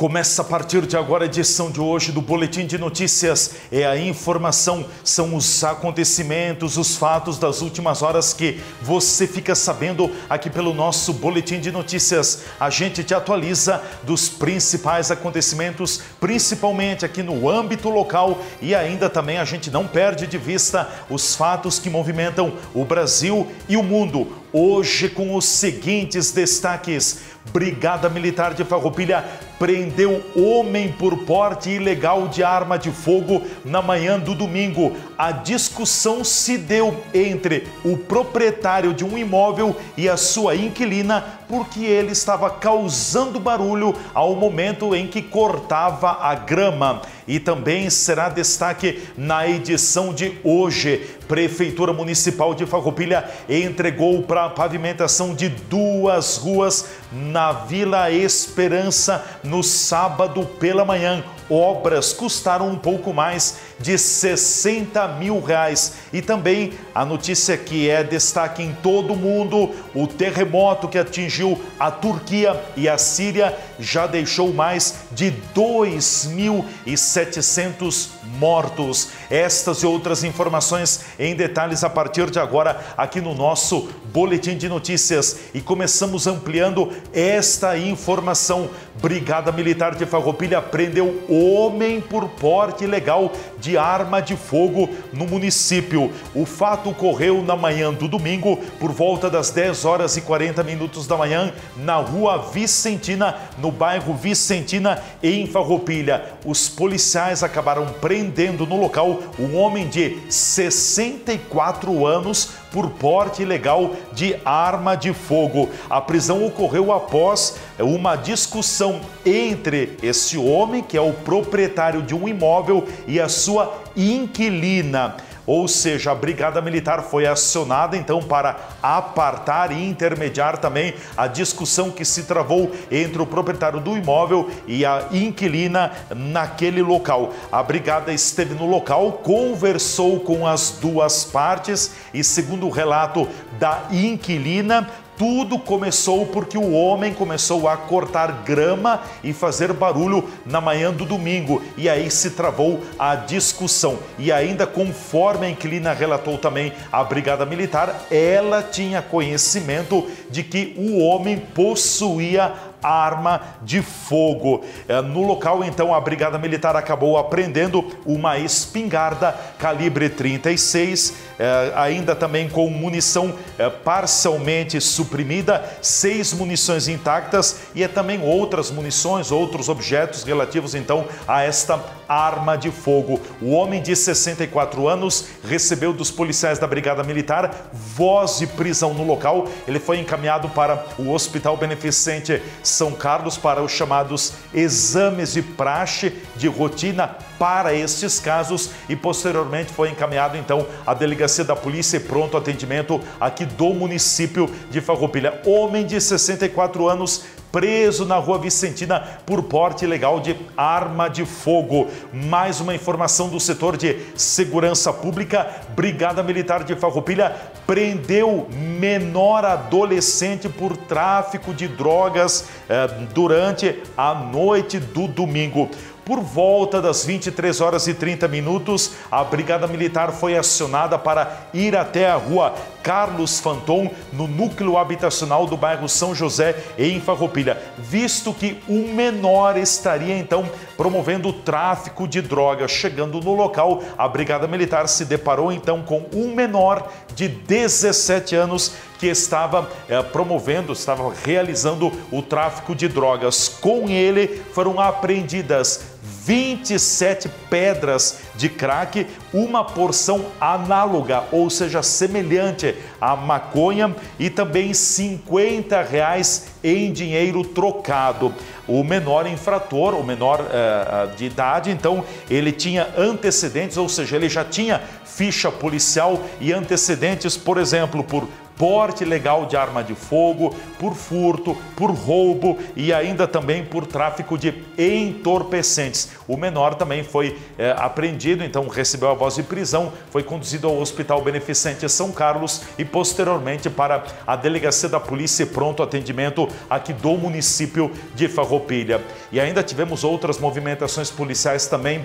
Começa a partir de agora a edição de hoje do Boletim de Notícias. É a informação, são os acontecimentos, os fatos das últimas horas que você fica sabendo aqui pelo nosso Boletim de Notícias. A gente te atualiza dos principais acontecimentos, principalmente aqui no âmbito local e ainda também a gente não perde de vista os fatos que movimentam o Brasil e o mundo. Hoje com os seguintes destaques. Brigada Militar de Farroupilha prendeu homem por porte ilegal de arma de fogo na manhã do domingo. A discussão se deu entre o proprietário de um imóvel e a sua inquilina porque ele estava causando barulho ao momento em que cortava a grama. E também será destaque na edição de hoje. Prefeitura Municipal de Farroupilha entregou para a pavimentação de duas ruas na Vila Esperança no sábado pela manhã. Obras custaram um pouco mais de 60 mil reais. E também a notícia que é destaque em todo o mundo: o terremoto que atingiu a Turquia e a Síria já deixou mais de 2.700 mortos. Estas e outras informações em detalhes a partir de agora aqui no nosso Boletim de Notícias. E começamos ampliando esta informação. Brigada Militar de Farroupilha prendeu homem por porte ilegal de arma de fogo no município. O fato ocorreu na manhã do domingo, por volta das 10 horas e 40 minutos da manhã, na rua Vicentina, no bairro Vicentina, em Farroupilha. Os policiais acabaram prendendo no local um homem de 64 anos por porte ilegal de arma de fogo. A prisão ocorreu após uma discussão entre esse homem, que é o proprietário de um imóvel, e a sua inquilina ou seja, a Brigada Militar foi acionada então para apartar e intermediar também a discussão que se travou entre o proprietário do imóvel e a inquilina naquele local. A Brigada esteve no local, conversou com as duas partes e, segundo o relato da inquilina, tudo começou porque o homem começou a cortar grama e fazer barulho na manhã do domingo. E aí se travou a discussão. E ainda conforme a inquilina relatou também a Brigada Militar, ela tinha conhecimento de que o homem possuía arma de fogo. É, no local, então, a Brigada Militar acabou apreendendo uma espingarda calibre 36, é, ainda também com munição é, parcialmente suprimida, seis munições intactas e também outras munições, outros objetos relativos, então, a esta arma de fogo. O homem de 64 anos recebeu dos policiais da Brigada Militar voz de prisão no local. Ele foi encaminhado para o Hospital Beneficente São Carlos para os chamados exames de praxe de rotina para estes casos e posteriormente foi encaminhado então à delegacia da polícia e pronto atendimento aqui do município de Farroupilha. Homem de 64 anos preso na rua Vicentina por porte ilegal de arma de fogo. Mais uma informação do setor de segurança pública: Brigada Militar de Farroupilha prendeu menor adolescente por tráfico de drogas eh, durante a noite do domingo. Por volta das 23 horas e 30 minutos, a Brigada Militar foi acionada para ir até a rua Carlos Fanton, no núcleo habitacional do bairro São José, em Farroupilha, visto que um menor estaria então promovendo o tráfico de drogas. Chegando no local, a Brigada Militar se deparou então com um menor de 17 anos que estava é, promovendo, estava realizando o tráfico de drogas. Com ele foram apreendidas 27 pedras de crack, uma porção análoga, ou seja, semelhante à maconha e também 50 reais em dinheiro trocado. O menor infrator, o menor uh, de idade, então ele tinha antecedentes, ou seja, ele já tinha ficha policial e antecedentes, por exemplo, por porte ilegal de arma de fogo, por furto, por roubo e ainda também por tráfico de entorpecentes. O menor também foi é, apreendido, então recebeu a voz de prisão, foi conduzido ao Hospital Beneficente São Carlos e posteriormente para a Delegacia da Polícia e Pronto Atendimento aqui do município de Farroupilha. E ainda tivemos outras movimentações policiais também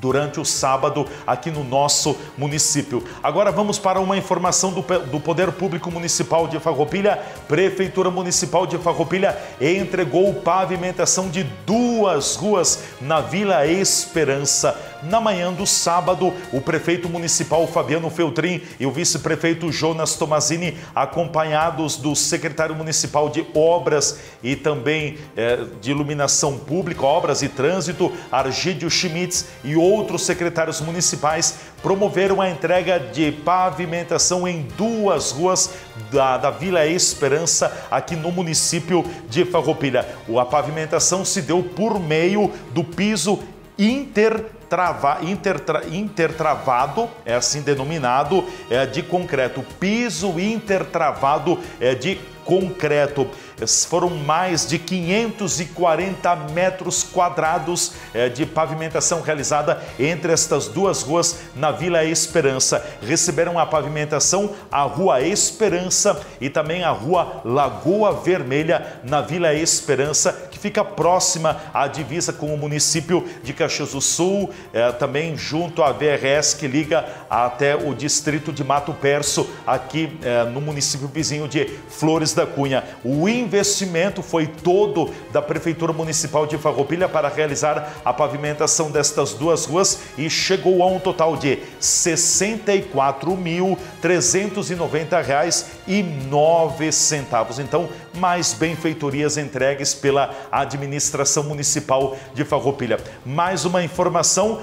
durante o sábado aqui no nosso município. Agora vamos para uma informação do, do Poder Público Municipal de Farroupilha. Prefeitura Municipal de Farroupilha entregou pavimentação de duas ruas na Vila Esperança. Na manhã do sábado, o prefeito municipal Fabiano Feltrin e o vice-prefeito Jonas Tomazini, acompanhados do secretário municipal de Obras e também eh, de Iluminação Pública, Obras e Trânsito, Argídio Schmitz e outros secretários municipais, promoveram a entrega de pavimentação em duas ruas da, da Vila Esperança, aqui no município de Farroupilha. A pavimentação se deu por meio do piso inter trava, intertra, intertravado, é assim denominado, é, de concreto. Piso intertravado é, de concreto. Foram mais de 540 metros quadrados eh, de pavimentação realizada entre estas duas ruas na Vila Esperança. Receberam a pavimentação a Rua Esperança e também a Rua Lagoa Vermelha na Vila Esperança, que fica próxima à divisa com o município de Caxias do Sul, eh, também junto à VRS que liga até o distrito de Mato Perso, aqui eh, no município vizinho de Flores da Cunha. O investimento foi todo da Prefeitura Municipal de Farroupilha para realizar a pavimentação destas duas ruas e chegou a um total de R$ 64.390,09. Então, mais benfeitorias entregues pela administração municipal de Farroupilha. Mais uma informação,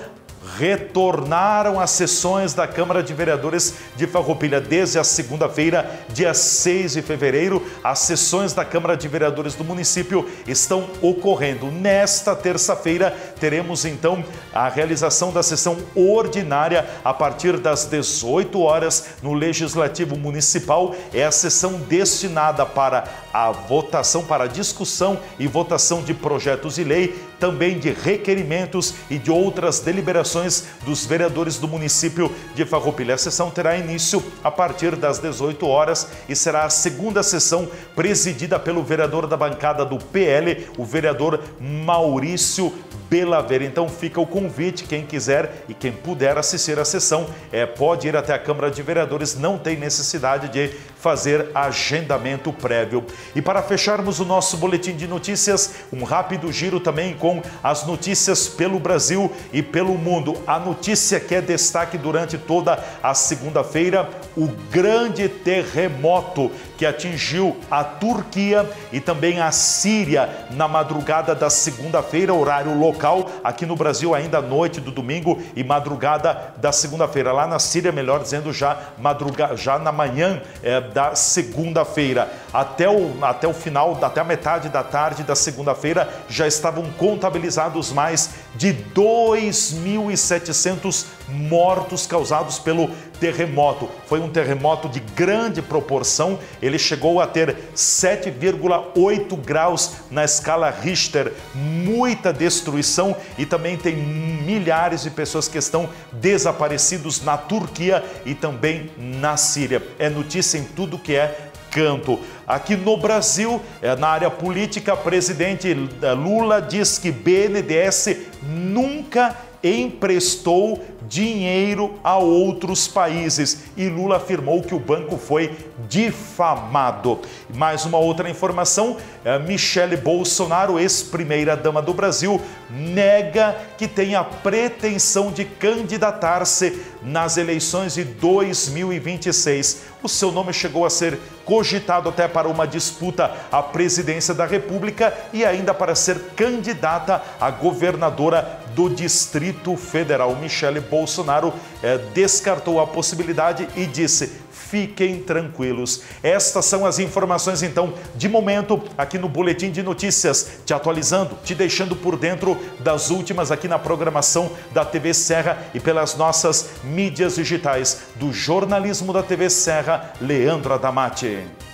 retornaram as sessões da Câmara de Vereadores de Farroupilha desde a segunda-feira, dia 6 de fevereiro. As sessões da Câmara de Vereadores do município estão ocorrendo. Nesta terça-feira teremos então a realização da sessão ordinária a partir das 18 horas no Legislativo Municipal. É a sessão destinada para a votação, para a discussão e votação de projetos de lei, também de requerimentos e de outras deliberações dos vereadores do município de Farroupilha. A sessão terá início a partir das 18 horas e será a segunda sessão presidida pelo vereador da bancada do PL, o vereador Maurício Belaver. Então fica o convite, quem quiser e quem puder assistir a sessão, é, pode ir até a Câmara de Vereadores, não tem necessidade de fazer agendamento prévio. E para fecharmos o nosso boletim de notícias, um rápido giro também com as notícias pelo Brasil e pelo mundo. A notícia que é destaque durante toda a segunda-feira, o grande terremoto que atingiu a Turquia e também a Síria na madrugada da segunda-feira, horário local, aqui no Brasil ainda à noite do domingo e madrugada da segunda-feira. Lá na Síria, melhor dizendo, já, madruga, já na manhã é, da segunda-feira. Até o, até o final, até a metade da tarde da segunda-feira, já estavam contabilizados mais de 2.700 mortos causados pelo terremoto. Foi um terremoto de grande proporção, ele chegou a ter 7,8 graus na escala Richter, muita destruição e também tem milhares de pessoas que estão desaparecidos na Turquia e também na Síria. É notícia em tudo que é canto. Aqui no Brasil, é, na área política, presidente Lula diz que BNDES nunca emprestou dinheiro a outros países e Lula afirmou que o banco foi difamado. Mais uma outra informação: é, Michele Bolsonaro, ex-primeira-dama do Brasil, nega que tenha pretensão de candidatar-se nas eleições de 2026. O seu nome chegou a ser cogitado até para uma disputa à presidência da República e ainda para ser candidata a governadora do Distrito Federal. Michele Bolsonaro eh, descartou a possibilidade e disse: fiquem tranquilos. Estas são as informações, então, de momento, aqui no Boletim de Notícias, te atualizando, te deixando por dentro das últimas aqui na programação da TV Serra e pelas nossas mídias digitais. Do jornalismo da TV Serra, Leandro Adamati.